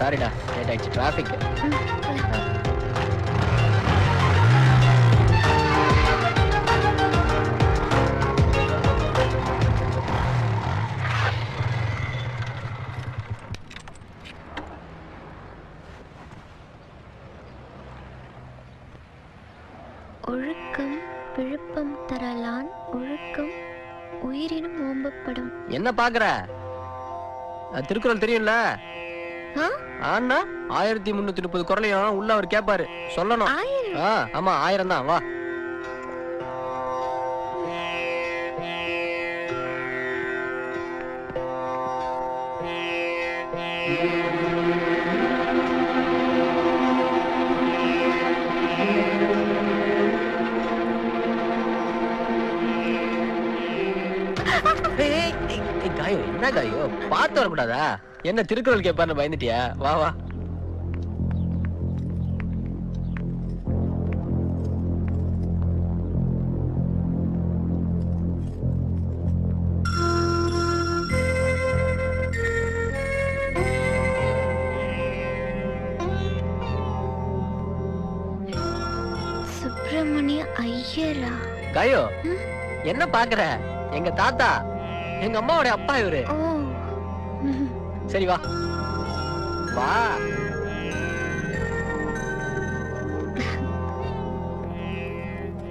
சாரிடா லேட் ஆயிடுச்சு டிராஃபிக் ஒழுக்கம் விழுப்பம் தரலான் ஒழுக்கம் உயிரினும் ஓம்பப்படும். என்ன பாக்குற? திருக்குறள் தெரியும்ல? ஆனா ஆயிரத்தி முன்னூத்தி முப்பது குரலையும் உள்ள அவர் கேட்பாரு சொல்லணும். ஆமா ஆயிரம் தான் வா. என்ன காயோ? பார்த்து வரக்கூடாதா? என்ன திருக்குறள் கேட்பாருன்னு பயந்துட்டியா? வா வா. சுப்பிரமணிய ஐயரா. காயோ? என்ன பாக்குற எங்க தாத்தா எங்க அம்மாவோட அப்பா இவரு. சரி வா. வா.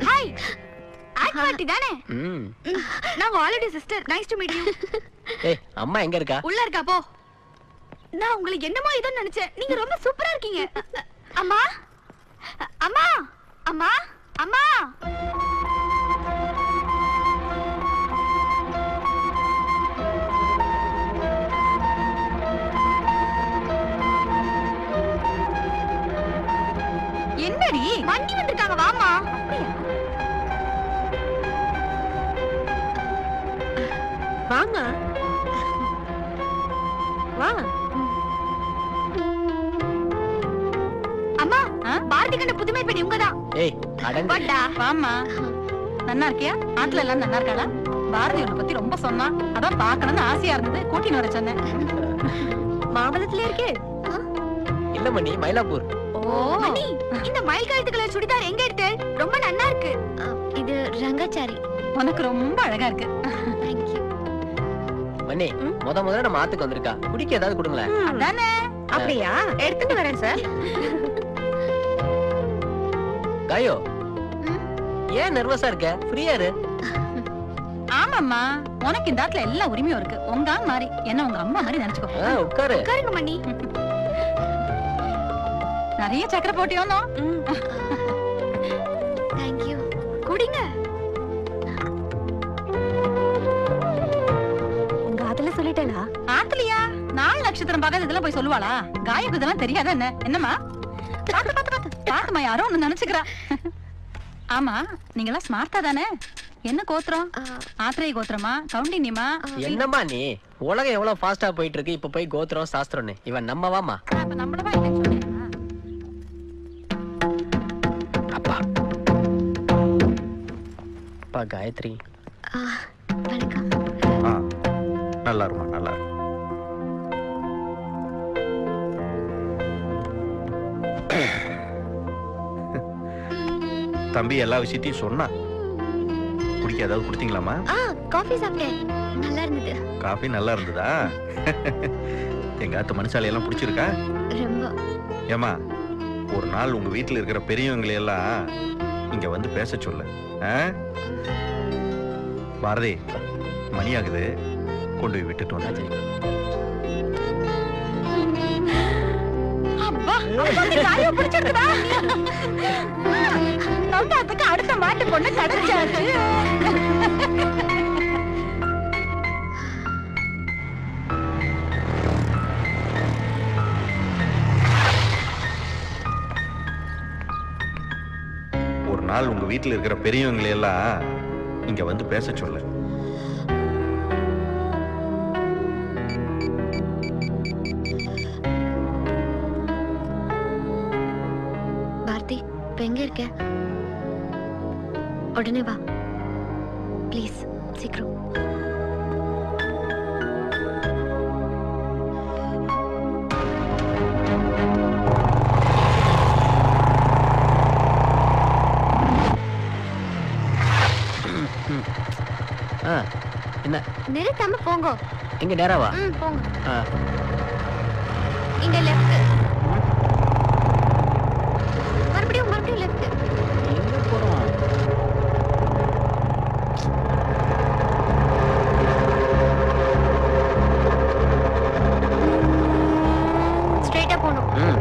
ஹாய் ஆக்ட் பார்ட்டி தானே? நான் already sister nice to meet you ஏய் அம்மா எங்க இருக்கா? உள்ள இருக்கா போ. நான் உங்களுக்கு என்னமோ ஏதோ நினைச்சேன். நீங்க ரொம்ப சூப்பரா இருக்கீங்க. அம்மா? அம்மா? அம்மா? அம்மா? வாங்க. வா. அம்மா பாரதி கண்ட புதுமை பெண் இவங்கதான் ஏய் அடங்கு. வாடா. வாமா நன்னா இருக்கியா? ஆத்துல எல்லாம் நன்னா இருக்காளா? பாரதி உன்னை பத்தி ரொம்ப சொன்னா. அதான் பாக்கணும்னு ஆசையா இருந்தது. கூட்டின்னு வர சொன்னேன். மாவட்டத்துல இருக்கே. இல்ல மணி மயிலாப்பூர். ஓ. மணி இந்த மயில் கழுத்து கலர் சுடிதார் எங்க எடுத்து? ரொம்ப நன்னா இருக்கு. இது ரங்கச்சாரி உனக்கு ரொம்ப அழகா இருக்கு. தேங்க்யூ மணி முத முதல்ல நம்ம ஆத்துக்கு வந்திருக்கா. குடிக்க ஏதாவது கொடுங்களேன். அதானே? அப்படியா? எடுத்துட்டு வரேன் சார் காயோ ஏன் நர்வஸா இருக்க? ஃப்ரீயா இரு. ஆமாம்மா. உனக்கு இந்த ஆத்துல எல்லா உரிமையும் இருக்கு. உங்க ஆள் மாதிரி என்ன உங்க அம்மா மாதிரி நினைச்சுக்கோ. உட்காரு. உட்காருங்க மணி. நிறைய சக்கரை போட்டியோனோ தேங்க்யூ சொல்லிட்டேனா? ஆத்துலயா நாலு நட்சத்திரம் பார்க்காத இதெல்லாம் போய் சொல்லுவாளா? காயக்கு இதெல்லாம் தெரியாதா என்ன? என்னம்மா? பாத்து பாத்து பாத்து. பாத்துமா யாரோ ஒண்ணு நினைச்சுக்கிறா. ஆமா நீங்கெல்லாம் ஸ்மார்ட்டா தானே? என்ன கோத்திரம்? ஆத்திரை கோத்திரமா? கவுண்டினியமா என்னம்மா நீ? உலகம் எவ்வளவு ஃபாஸ்டா போயிட்டு இருக்கு இப்ப போய் கோத்திரம் சாஸ்திரம்னு. இவன் நம்மவாமா நம்மளவா? அப்பா. அப்பா காயத்ரி. நல்லா இருமா நல்லா இரு. தம்பி எல்லா விஷயத்தையும் சொன்னா குடிக்க ஏதாவது கொடுத்தீங்களாமா காஃபி சாப்பிட்டேன். நல்லா இருந்தது. காஃபி நல்லா இருந்ததா? எங்க ஆத்து மனுஷாலை எல்லாம் பிடிச்சிருக்கா? ரொம்ப. ஏமா ஒரு நாள் உங்க வீட்டுல இருக்கிற பெரியவங்களை எல்லாம் இங்க வந்து பேச சொல்லு? பாரதி மணி ஆகுது. கொண்டு போய் விட்டுட்டு ஆ, வந்து சரி அப்பா, அப்பாக்கு காயம் பிடிச்சிருக்குதா? நம்ம அதுக்கு அடுத்த மாட்டு பொண்ணு கிடைச்சாச்சு. ஒரு நாள் உங்க வீட்டுல இருக்கிற பெரியவங்களை எல்லாம் இங்க வந்து பேச சொல்லு. எங்க இருக்க? உடனே வா. ப்ளீஸ் சீக்கிரம். என்ன? நிறுத்தாம போங்க. எங்க நேராவா போங்க. இங்க லெஃப்ட் மறுபடியும் லெஃப்ட் எங்க போறோம் ஸ்ட்ரைட்டா போகணும். ம்.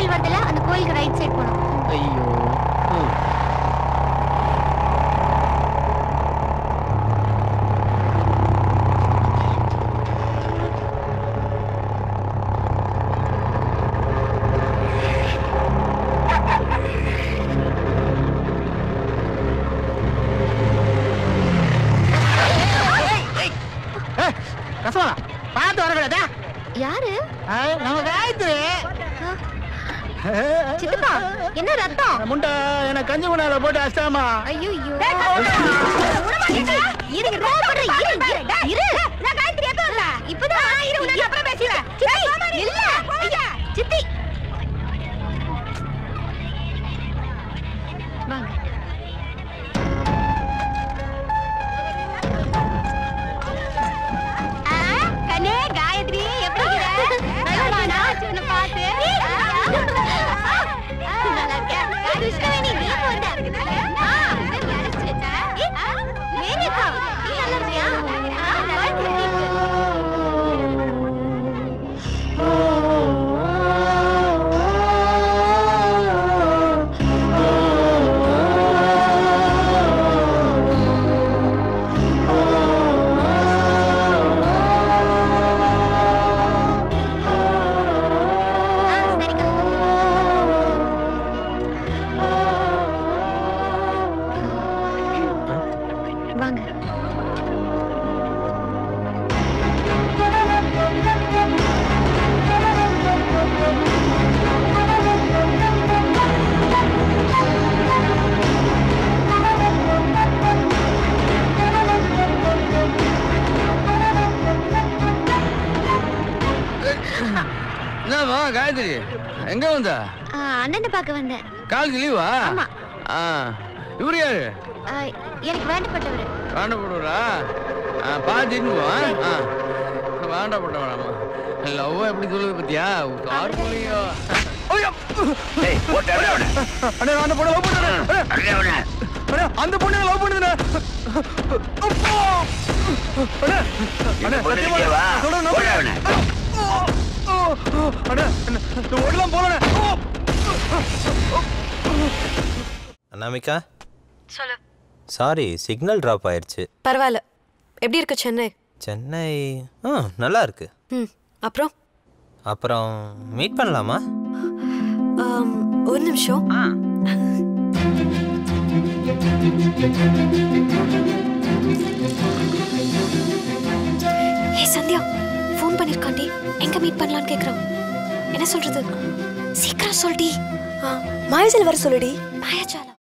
கோயில் வருதுல அந்த கோயிலுக்கு ரைட் சைடு போகணும் ஐயோ. என்ன ரத்தம்? முண்டை என்ன கஞ்சி முன்னால போட்டு அஷ்டாமா ஐயோ ஐயோ. இருங்க கோபப்படுற இரு இரு இரு நான் காயத்ரி எப்ப வரல. இப்பதான் இரு உன்னை அப்புறம் பேசிடுறேன். சித்தி இல்ல. சித்தி வாங்க என்னம்மா காயத்ரி? எங்க வந்த? அண்ணனை பார்க்க வந்தேன். காலேஜ் லீவா? இவரு யாரு? எனக்கு வேண்டப்பட்டவர். வேண்டப்படுவரா பார்த்துட்டு ஆ வேண்டப்பட்டவராமா லவ் எப்படி சொல்லுது பத்தியா? கார் போலியோ அண்ணே அந்த பொண்ணு லவ் பண்ணுறேன் அந்த பொண்ணு லவ் பண்ணுதுண்ணே அப்பா! அனாமிகா சொல்லு. சாரி சிக்னல் ட்ராப் ஆயிருச்சு. பரவாயில்ல. எப்படி இருக்கு சென்னை? சென்னை ஆ நல்லா இருக்கு. ம் அப்புறம்? அப்புறம் மீட் பண்ணலாமா? ஒரு நிமிஷம். ஏ சந்தியா. ஃபோன் பண்ணிருக்காண்டி. எங்க மீட் பண்ணலாம்னு கேக்குறான் என்ன சொல்றது? சீக்கிரம் சொல்டி. மாயஜல் வர சொல்லுடி. மாயாஜாலா